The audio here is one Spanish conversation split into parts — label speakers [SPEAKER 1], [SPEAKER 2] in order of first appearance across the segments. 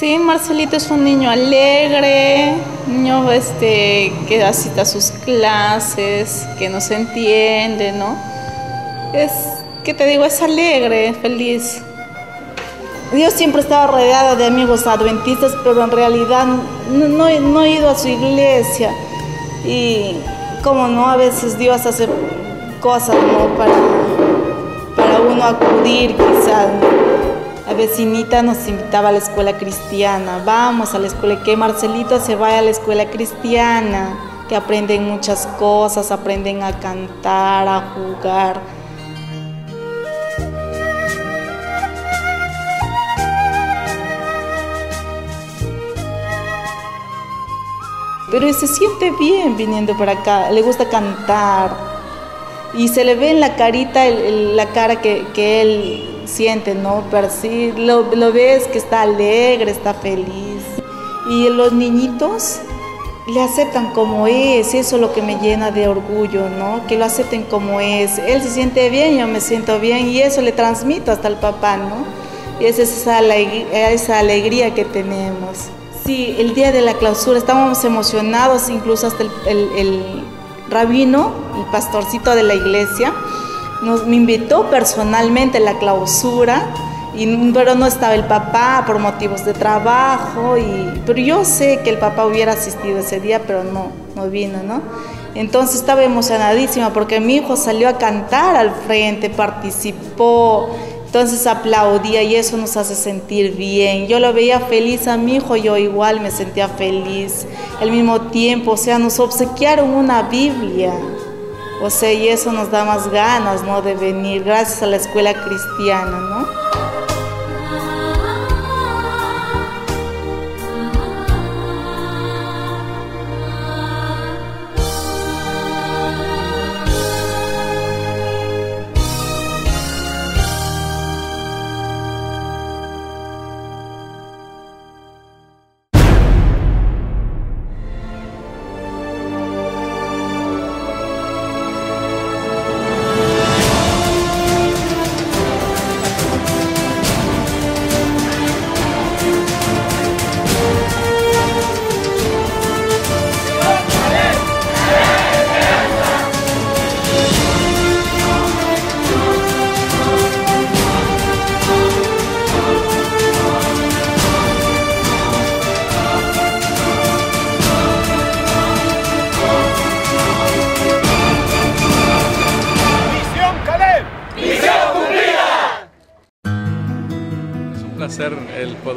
[SPEAKER 1] bien, Marcelito es un niño alegre, niño este, que asista a sus clases, que nos entiende, ¿no? Es, ¿qué te digo? Es alegre, feliz. Yo siempre estaba rodeada de amigos adventistas, pero en realidad no, no, he ido a su iglesia. Y como no, a veces Dios hace cosas ¿no? para, para uno acudir quizás. La vecinita nos invitaba a la escuela cristiana. Vamos a la escuela, que Marcelito se vaya a la escuela cristiana, que aprenden muchas cosas, aprenden a cantar, a jugar pero se siente bien viniendo para acá, le gusta cantar y se le ve en la carita la cara que, él siente, ¿no? Sí, lo, lo ves que está alegre, está feliz. Y los niñitos le aceptan como es, eso es lo que me llena de orgullo, ¿no? Que lo acepten como es. Él se siente bien, yo me siento bien y eso le transmito hasta el papá, ¿no? Y esa es esa, esa alegría que tenemos. Sí, el día de la clausura estábamos emocionados, incluso hasta el, rabino, el pastorcito de la iglesia, nos, me invitó personalmente a la clausura, y, pero no estaba el papá por motivos de trabajo, y, pero yo sé que el papá hubiera asistido ese día, pero no, no vino, ¿no? Entonces estaba emocionadísima porque mi hijo salió a cantar al frente, participó, entonces aplaudía y eso nos hace sentir bien. Yo lo veía feliz a mi hijo, yo igual me sentía feliz. Al mismo tiempo, o sea, nos obsequiaron una Biblia. O sea, y eso nos da más ganas, ¿no? De venir gracias a la escuela cristiana, ¿no?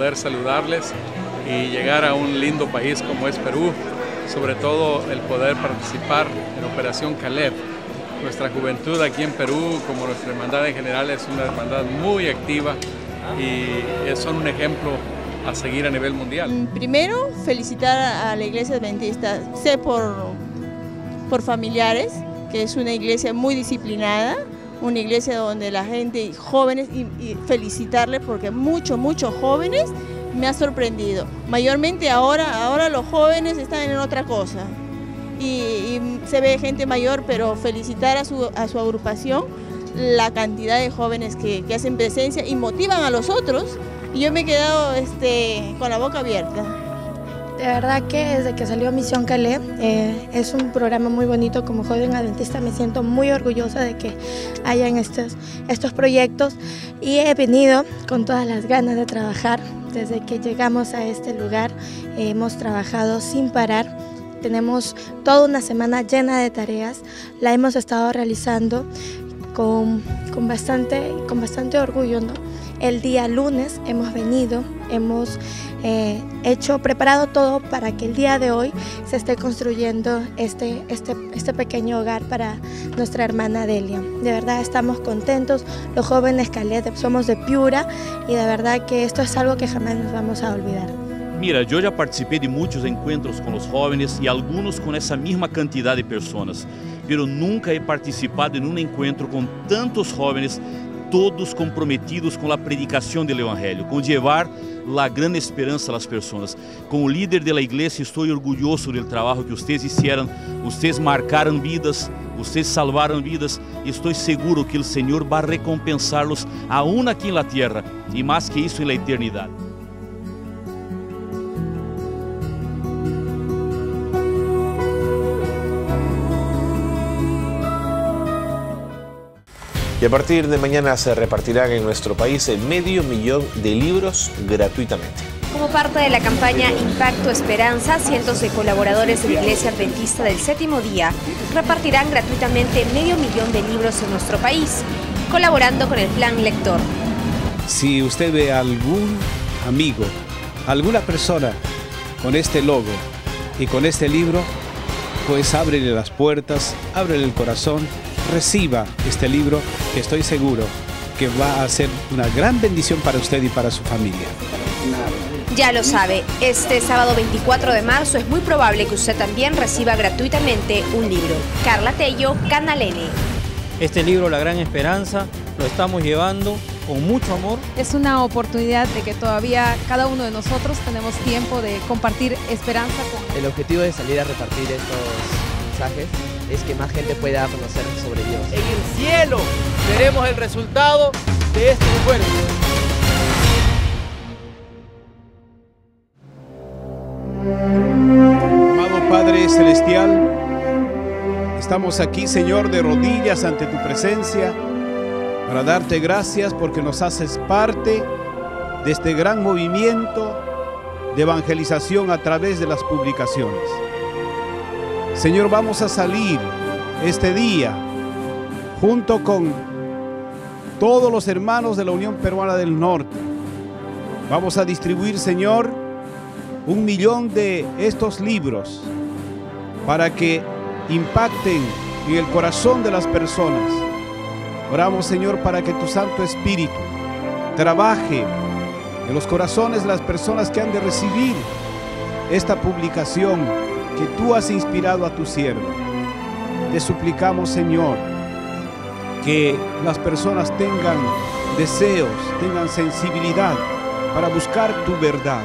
[SPEAKER 2] Poder saludarles y llegar a un lindo país como es Perú, sobre todo el poder participar en Operación Caleb. Nuestra juventud aquí en Perú, como nuestra hermandad en general, es una hermandad muy activa y son un ejemplo a seguir a nivel mundial. Mm,
[SPEAKER 3] primero, felicitar a la iglesia adventista, sé por, por familiares, que es una iglesia muy disciplinada, una iglesia donde la gente, jóvenes, y, felicitarles porque muchos, muchos jóvenes me ha sorprendido. Mayormente ahora, ahora los jóvenes están en otra cosa y, se ve gente mayor, pero felicitar a su, a su agrupación la cantidad de jóvenes que, que, hacen presencia y motivan a los otros. Y yo me he quedado este, con la boca abierta.
[SPEAKER 4] De verdad que desde que salió Misión Calais eh, es un programa muy bonito. Como joven adventista me siento muy orgullosa de que hayan estos, estos proyectos y he venido con todas las ganas de trabajar. Desde que llegamos a este lugar hemos trabajado sin parar. Tenemos toda una semana llena de tareas. La hemos estado realizando con, con, bastante, con bastante orgullo. ¿no? El día lunes hemos venido, hemos eh, hecho, preparado todo para que el día de hoy se esté construyendo este, este, este pequeño hogar para nuestra hermana Delia. De verdad estamos contentos, los jóvenes Caled somos de Piura y de verdad que esto es algo que jamás nos vamos a olvidar.
[SPEAKER 5] Mira, yo ya participé de muchos encuentros con los jóvenes y algunos con esa misma cantidad de personas, pero nunca he participado en un encuentro con tantos jóvenes todos comprometidos com a predicação do Evangelho, com la grande esperança a pessoas. Como líder da igreja, estou orgulhoso do trabalho que vocês fizeram, vocês marcaram vidas, vocês salvaram vidas Estou seguro que o Senhor vai recompensá-los, aún aqui na terra, e mais que isso, na eternidade.
[SPEAKER 6] Y a partir de mañana se repartirán en nuestro país medio millón de libros gratuitamente.
[SPEAKER 7] Como parte de la campaña Impacto Esperanza, cientos de colaboradores de la Iglesia Adventista del Séptimo Día repartirán gratuitamente medio millón de libros en nuestro país, colaborando con el Plan Lector.
[SPEAKER 8] Si usted ve a algún amigo, alguna persona con este logo y con este libro, pues ábrele las puertas, ábrele el corazón, reciba este libro que estoy seguro que va a ser una gran bendición para usted y para su familia.
[SPEAKER 7] Ya lo sabe, este sábado 24 de marzo es muy probable que usted también reciba gratuitamente un libro. Carla Tello, Canal N.
[SPEAKER 9] Este libro, La Gran Esperanza, lo estamos llevando con mucho amor.
[SPEAKER 10] Es una oportunidad de que todavía cada uno de nosotros tenemos tiempo de compartir esperanza con...
[SPEAKER 11] El objetivo de salir a repartir estos mensajes es que más gente pueda conocer sobre Dios.
[SPEAKER 12] En el cielo veremos el resultado de este esfuerzo.
[SPEAKER 8] Amado Padre Celestial, estamos aquí, Señor, de rodillas ante tu presencia para darte gracias porque nos haces parte de este gran movimiento de evangelización a través de las publicaciones. Señor, vamos a salir este día junto con todos los hermanos de la Unión Peruana del Norte. Vamos a distribuir, Señor, un millón de estos libros para que impacten en el corazón de las personas. Oramos, Señor, para que tu Santo Espíritu trabaje en los corazones de las personas que han de recibir esta publicación que tú has inspirado a tu siervo. Te suplicamos, Señor, que las personas tengan deseos, tengan sensibilidad para buscar tu verdad.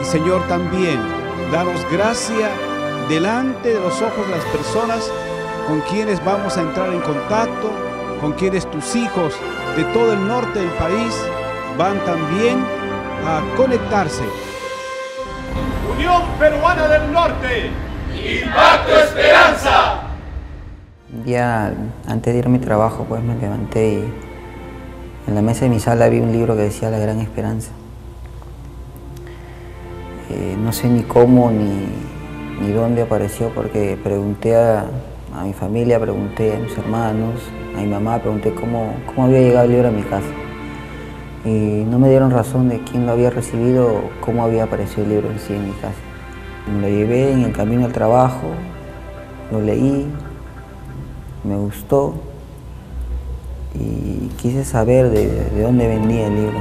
[SPEAKER 8] Y Señor también, danos gracia delante de los ojos de las personas con quienes vamos a entrar en contacto, con quienes tus hijos de todo el norte del país van también a conectarse.
[SPEAKER 13] Unión Peruana del Norte, Impacto Esperanza.
[SPEAKER 14] Un día antes de ir a mi trabajo, pues me levanté y en la mesa de mi sala vi un libro que decía La Gran Esperanza. Eh, no sé ni cómo ni, ni, dónde apareció porque pregunté a, a, mi familia, pregunté a mis hermanos, a mi mamá, pregunté cómo, cómo había llegado el libro a mi casa. Y no me dieron razón de quién lo había recibido o cómo había aparecido el libro en sí en mi casa. Me lo llevé en el camino al trabajo, lo leí, me gustó y quise saber de, de dónde venía el libro.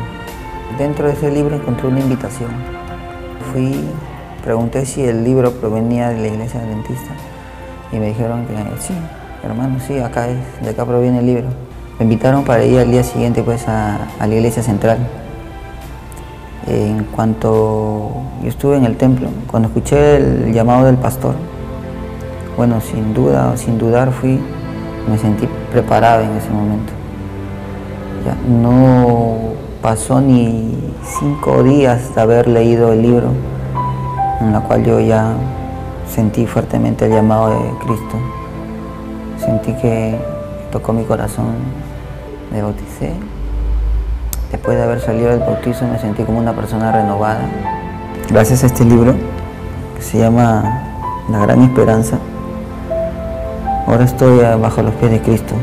[SPEAKER 14] Dentro de ese libro encontré una invitación fui, pregunté si el libro provenía de la iglesia adventista y me dijeron que sí, hermano, sí, acá es, de acá proviene el libro. Me invitaron para ir al día siguiente pues a, la iglesia central. En cuanto yo estuve en el templo, cuando escuché el llamado del pastor, bueno, sin duda sin dudar fui, me sentí preparado en ese momento. No pasó ni cinco días de haber leído el libro, en la cual yo ya sentí fuertemente el llamado de Cristo. Sentí que tocó mi corazón, me bauticé. Después de haber salido del bautizo me sentí como una persona renovada. Gracias a este libro, que se llama La Gran Esperanza, ahora estoy bajo los pies de Cristo.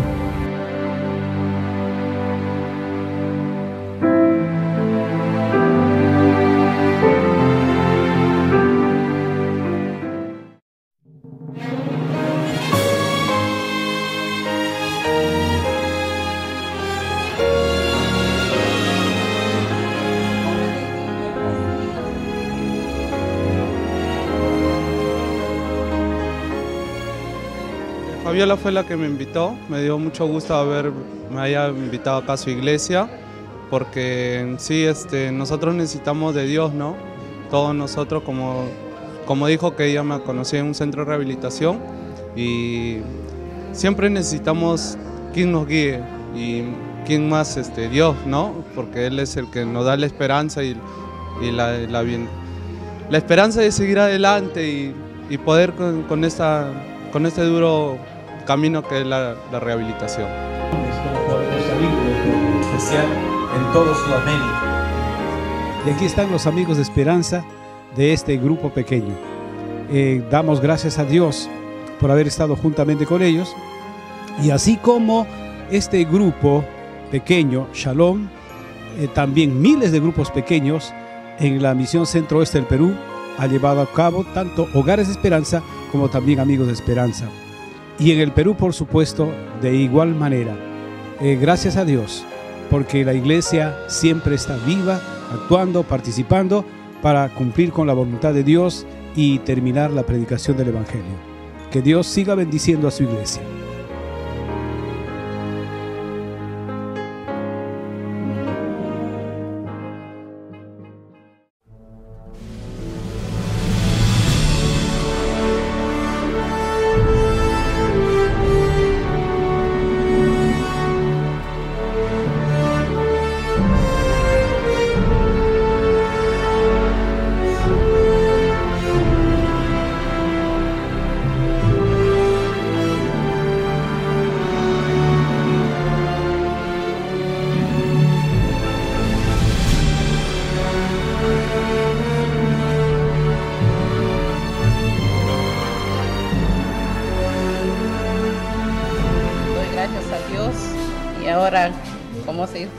[SPEAKER 15] Fabiola fue la que me invitó, me dio mucho gusto haber, me haya invitado acá a su iglesia, porque sí este, nosotros necesitamos de Dios, ¿no? Todos nosotros, como, como dijo que ella me conocía en un centro de rehabilitación, y siempre necesitamos quien nos guíe, y quién más, este, Dios, ¿no? Porque Él es el que nos da la esperanza y, y la, la, la, esperanza de seguir adelante y, y poder con, con esta con este duro camino que es la, la rehabilitación.
[SPEAKER 16] especial en todo Sudamérica.
[SPEAKER 8] Y aquí están los amigos de esperanza de este grupo pequeño. Eh, damos gracias a Dios por haber estado juntamente con ellos. Y así como este grupo pequeño, Shalom, eh, también miles de grupos pequeños en la misión centro-oeste del Perú ha llevado a cabo tanto Hogares de Esperanza como también Amigos de Esperanza. Y en el Perú, por supuesto, de igual manera. Eh, gracias a Dios, porque la iglesia siempre está viva, actuando, participando para cumplir con la voluntad de Dios y terminar la predicación del Evangelio. Que Dios siga bendiciendo a su iglesia.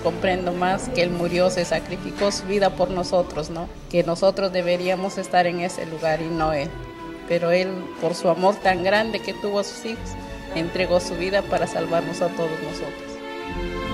[SPEAKER 17] Comprendo más que Él murió, se sacrificó su vida por nosotros, ¿no? Que nosotros deberíamos estar en ese lugar y no Él. Pero Él, por su amor tan grande que tuvo a sus hijos, entregó su vida para salvarnos a todos nosotros.